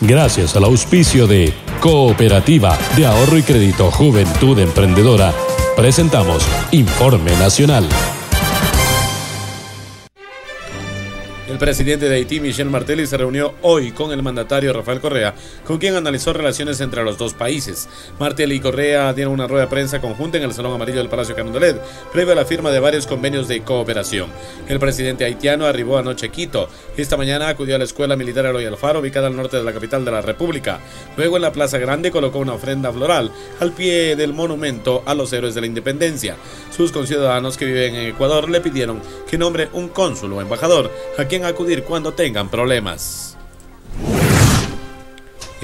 Gracias al auspicio de Cooperativa de Ahorro y Crédito Juventud Emprendedora, presentamos Informe Nacional. El presidente de Haití, Michel Martelly, se reunió hoy con el mandatario Rafael Correa, con quien analizó relaciones entre los dos países. Martelly y Correa dieron una rueda de prensa conjunta en el Salón Amarillo del Palacio Carondelet, previo a la firma de varios convenios de cooperación. El presidente haitiano arribó anoche a Quito. Esta mañana acudió a la Escuela Militar Eloy Alfaro, ubicada al norte de la capital de la República. Luego en la Plaza Grande colocó una ofrenda floral al pie del monumento a los héroes de la independencia. Sus conciudadanos que viven en Ecuador le pidieron que nombre un cónsul o embajador acudir cuando tengan problemas.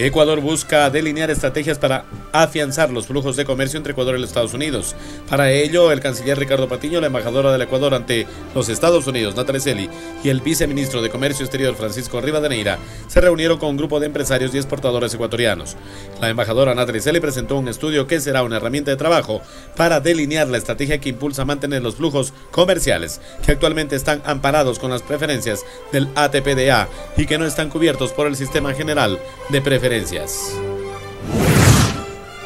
Ecuador busca delinear estrategias para afianzar los flujos de comercio entre Ecuador y los Estados Unidos. Para ello, el canciller Ricardo Patiño, la embajadora del Ecuador ante los Estados Unidos, Natalie Celi, y el viceministro de Comercio Exterior, Francisco Rivadeneira, se reunieron con un grupo de empresarios y exportadores ecuatorianos. La embajadora Natalie Celi presentó un estudio que será una herramienta de trabajo para delinear la estrategia que impulsa mantener los flujos comerciales que actualmente están amparados con las preferencias del ATPDA y que no están cubiertos por el Sistema General de Preferencias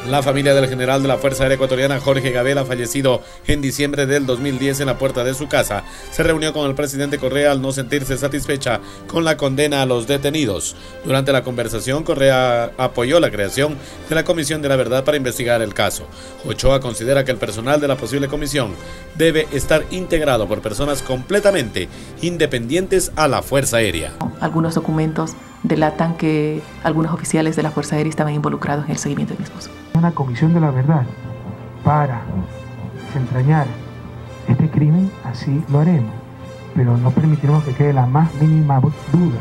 la familia del general de la Fuerza Aérea Ecuatoriana Jorge Gabela, fallecido en diciembre del 2010 en la puerta de su casa, se reunió con el presidente Correa al no sentirse satisfecha con la condena a los detenidos. Durante la conversación, Correa apoyó la creación de la Comisión de la Verdad para investigar el caso. Ochoa considera que el personal de la posible comisión debe estar integrado por personas completamente independientes a la Fuerza Aérea. Algunos documentos delatan que algunos oficiales de la Fuerza Aérea estaban involucrados en el seguimiento de mismos. Una comisión de la verdad para desentrañar este crimen, así lo haremos, pero no permitiremos que quede la más mínima duda